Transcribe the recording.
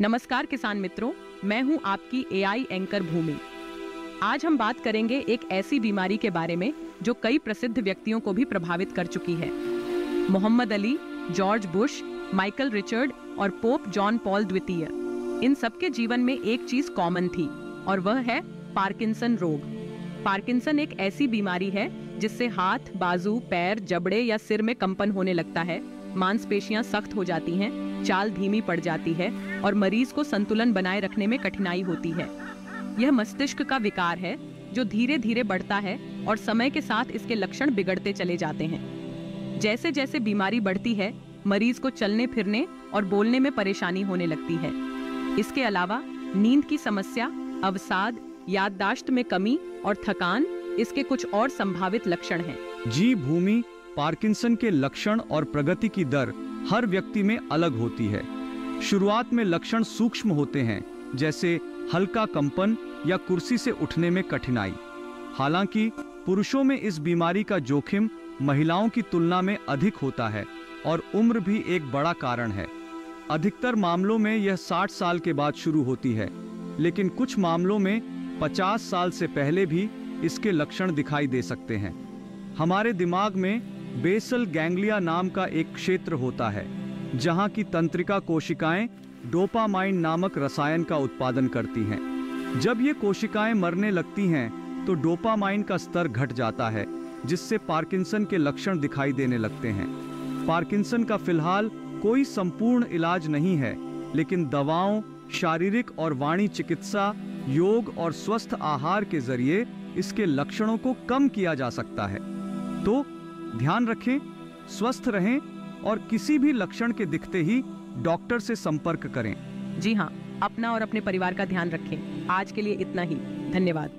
नमस्कार किसान मित्रों, मैं हूँ आपकी एआई एंकर भूमि। आज हम बात करेंगे एक ऐसी बीमारी के बारे में, जो कई प्रसिद्ध व्यक्तियों को भी प्रभावित कर चुकी है। Muhammad Ali, George Bush, Michael Richard और पोप जॉन पॉल द्वितीय। इन सबके जीवन में एक चीज़ कॉमन थी, और वह है पार्किंसन रोग। पार्किंसन एक ऐसी बीमारी है, जिससे हाथ, बाजू, पैर, जबड़े या सिर में कंपन होने लगता है मांसपेशियाँ सख्त हो जाती हैं, चाल धीमी पड़ जाती है और मरीज़ को संतुलन बनाए रखने में कठिनाई होती है। यह मस्तिष्क का विकार है जो धीरे धीरे बढ़ता है और समय के साथ इसके लक्षण बिगड़ते चले जाते हैं। जैसे जैसे बीमारी बढ़ती है मरीज़ को चलने फिरने और बोलने में परेशानी होने लगती है। इसके अलावा नींद की समस्या अवसाद याददाश्त में कमी और थकान इसके कुछ और संभावित लक्षण हैं। जी भूमि पार्किंसन के लक्षण और प्रगति की दर हर व्यक्ति में अलग होती है। शुरुआत में लक्षण सूक्ष्म होते हैं, जैसे हल्का कंपन या कुर्सी से उठने में कठिनाई। हालाँकि, पुरुषों में इस बीमारी का जोखिम महिलाओं की तुलना में अधिक होता है और उम्र भी एक बड़ा कारण है। अधिकतर मामलों में यह 60 साल के बाद शुरू होती है, लेकिन कुछ मामलों में 50 साल से पहले भी इसके लक्षण दिखाई दे सकते हैं। हमारे दिमाग में बेसल गैंग्लिया नाम का एक क्षेत्र होता है, जहाँ की तंत्रिका कोशिकाएँ डोपामाइन नामक रसायन का उत्पादन करती हैं। जब ये कोशिकाएँ मरने लगती हैं तो डोपामाइन का स्तर घट जाता है, जिससे पार्किंसन के लक्षण दिखाई देने लगते हैं। पार्किंसन का फ़िलहाल कोई संपूर्ण इलाज नहीं है, लेकिन दवाओं, शारीरिक और वाणी चिकित्सा, योग और स्वस्थ आहार के ज़रिए इसके लक्षणों को कम किया जा सकता है। तो ध्यान रखें, स्वस्थ रहें और किसी भी लक्षण के दिखते ही डॉक्टर से संपर्क करें। जी हाँ अपना और अपने परिवार का ध्यान रखें। आज के लिए इतना ही। धन्यवाद।